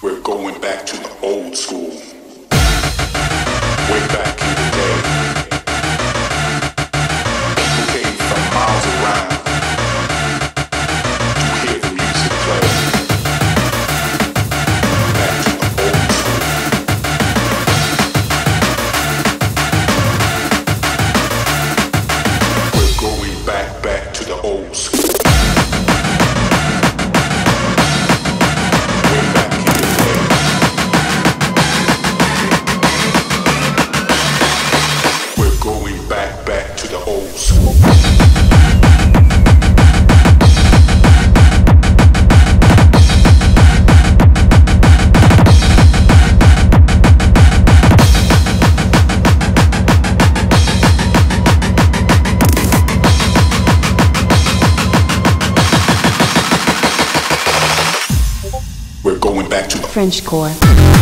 We're going back to the old school. back, back to the old school. French Core.